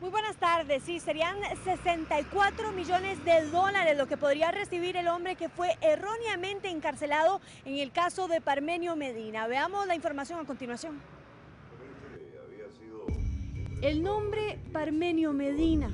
Muy buenas tardes. Sí, serían 64 millones de dólares lo que podría recibir el hombre que fue erróneamente encarcelado en el caso de Parmenio Medina. Veamos la información a continuación. El nombre Parmenio Medina.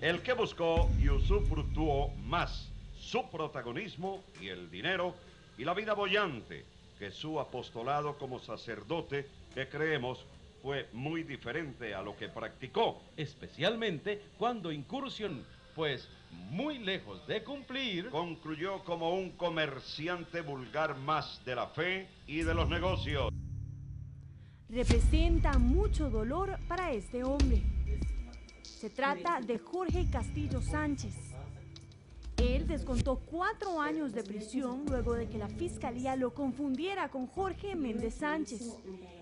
El que buscó y usufructuó más su protagonismo y el dinero y la vida bollante que su apostolado como sacerdote que creemos fue muy diferente a lo que practicó. Especialmente cuando incursión, pues muy lejos de cumplir, concluyó como un comerciante vulgar más de la fe y de los negocios. Representa mucho dolor para este hombre. Se trata de Jorge Castillo Sánchez. Descontó cuatro años de prisión luego de que la fiscalía lo confundiera con Jorge Méndez Sánchez,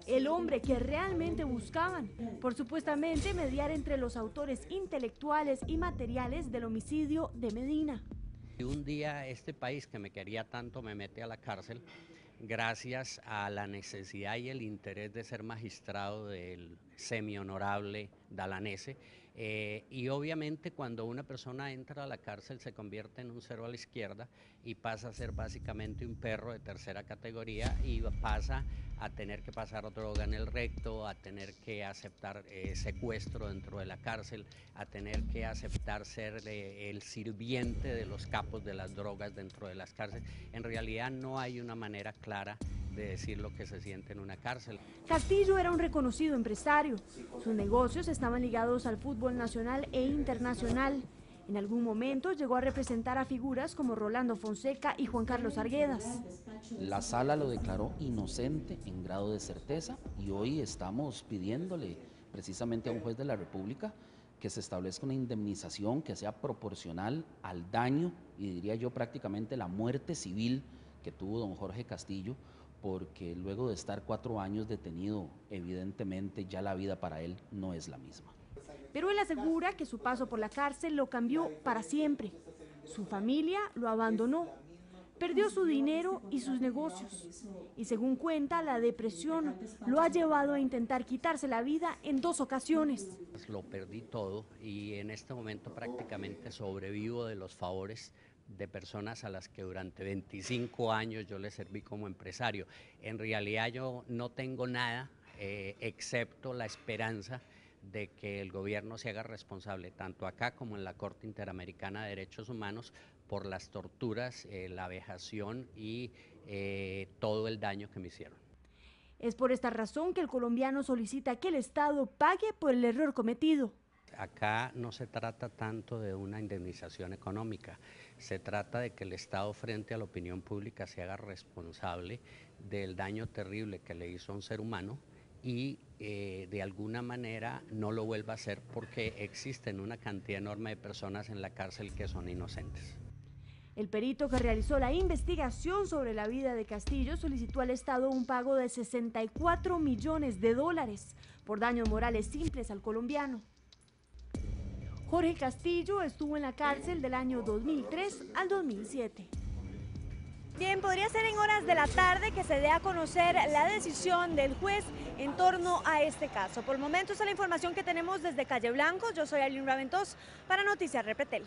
el hombre que realmente buscaban por supuestamente mediar entre los autores intelectuales y materiales del homicidio de Medina. Un día este país que me quería tanto me mete a la cárcel gracias a la necesidad y el interés de ser magistrado del semi-honorable Dalanese. Eh, y obviamente cuando una persona entra a la cárcel se convierte en un cero a la izquierda y pasa a ser básicamente un perro de tercera categoría y pasa a tener que pasar droga en el recto, a tener que aceptar eh, secuestro dentro de la cárcel, a tener que aceptar ser el sirviente de los capos de las drogas dentro de las cárceles. En realidad no hay una manera clara de decir lo que se siente en una cárcel. Castillo era un reconocido empresario. Sus negocios estaban ligados al fútbol nacional e internacional. En algún momento llegó a representar a figuras como Rolando Fonseca y Juan Carlos Arguedas. La sala lo declaró inocente en grado de certeza y hoy estamos pidiéndole precisamente a un juez de la República que se establezca una indemnización que sea proporcional al daño y diría yo prácticamente la muerte civil que tuvo don Jorge Castillo porque luego de estar cuatro años detenido, evidentemente ya la vida para él no es la misma. Pero él asegura que su paso por la cárcel lo cambió para siempre. Su familia lo abandonó, perdió su dinero y sus negocios. Y según cuenta, la depresión lo ha llevado a intentar quitarse la vida en dos ocasiones. Lo perdí todo y en este momento prácticamente sobrevivo de los favores de personas a las que durante 25 años yo les serví como empresario. En realidad yo no tengo nada eh, excepto la esperanza de que el gobierno se haga responsable, tanto acá como en la Corte Interamericana de Derechos Humanos, por las torturas, eh, la vejación y eh, todo el daño que me hicieron. Es por esta razón que el colombiano solicita que el Estado pague por el error cometido. Acá no se trata tanto de una indemnización económica, se trata de que el Estado frente a la opinión pública se haga responsable del daño terrible que le hizo a un ser humano y eh, de alguna manera no lo vuelva a hacer porque existen una cantidad enorme de personas en la cárcel que son inocentes. El perito que realizó la investigación sobre la vida de Castillo solicitó al Estado un pago de 64 millones de dólares por daños morales simples al colombiano. Jorge Castillo estuvo en la cárcel del año 2003 al 2007. Bien, podría ser en horas de la tarde que se dé a conocer la decisión del juez en torno a este caso. Por el momento, esa es la información que tenemos desde Calle Blanco. Yo soy Aline Raventos para Noticias Repetel.